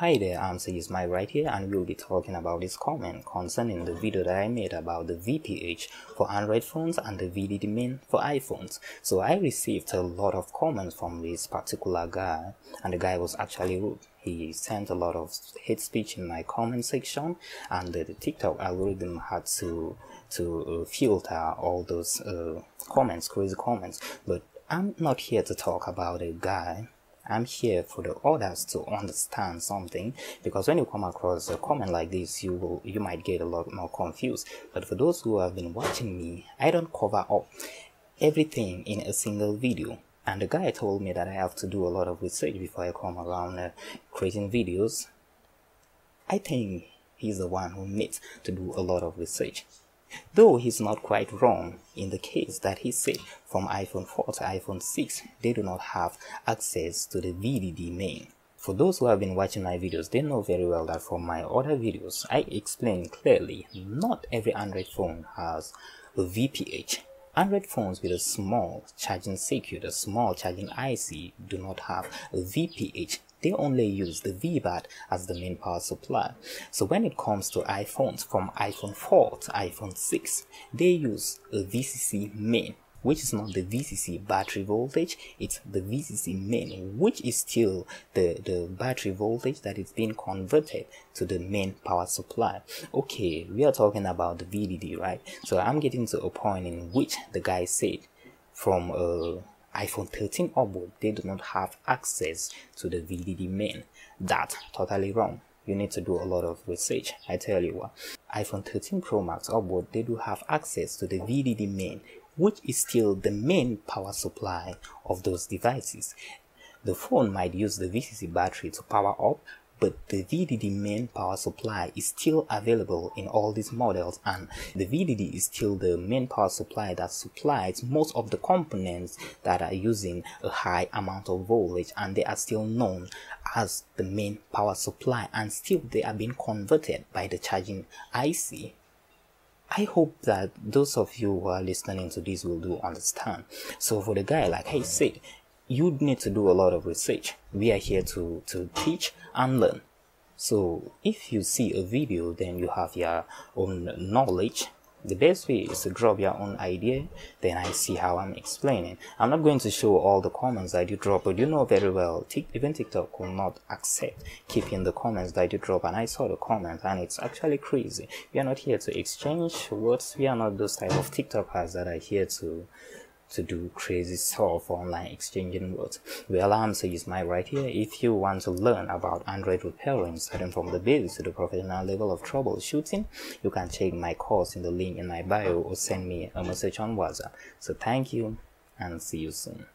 Hi there, I'm Serges Mike right here and we'll be talking about this comment concerning the video that I made about the VPH for Android phones and the VDD main for iPhones. So I received a lot of comments from this particular guy and the guy was actually rude. He sent a lot of hate speech in my comment section and the, the TikTok algorithm had to to uh, filter all those uh, comments, crazy comments. But I'm not here to talk about a guy I'm here for the others to understand something because when you come across a comment like this you will you might get a lot more confused. But for those who have been watching me I don't cover up everything in a single video. And the guy told me that I have to do a lot of research before I come around uh, creating videos. I think he's the one who needs to do a lot of research Though he's not quite wrong in the case that he said from iPhone 4 to iPhone 6 they do not have access to the VDD main. For those who have been watching my videos, they know very well that from my other videos, I explain clearly not every Android phone has a VPH. Android phones with a small charging circuit, a small charging IC do not have a VPH they only use the VBAT as the main power supply. So when it comes to iPhones from iPhone 4 to iPhone 6, they use a VCC main which is not the VCC battery voltage, it's the VCC main, which is still the, the battery voltage that is being converted to the main power supply. Okay, we are talking about the VDD, right? So I'm getting to a point in which the guy said from uh, iPhone 13 upward, they do not have access to the VDD main. That's totally wrong. You need to do a lot of research. I tell you what, iPhone 13 Pro Max upward, they do have access to the VDD main, which is still the main power supply of those devices. The phone might use the VCC battery to power up, but the VDD main power supply is still available in all these models and the VDD is still the main power supply that supplies most of the components that are using a high amount of voltage and they are still known as the main power supply and still they are being converted by the charging IC I hope that those of you who are listening to this will do understand. So for the guy, like I said, you need to do a lot of research. We are here to, to teach and learn. So if you see a video, then you have your own knowledge. The best way is to drop your own idea, then I see how I'm explaining. I'm not going to show all the comments that you drop, but you know very well, even TikTok will not accept keeping the comments that you drop. And I saw the comments, and it's actually crazy. We are not here to exchange words. We are not those type of TikTokers that are here to to do crazy stuff online exchanging words. Well, I'm Serges Mike right here. If you want to learn about Android repairing, starting from the basics to the professional level of troubleshooting, you can check my course in the link in my bio or send me a message on WhatsApp. So thank you and see you soon.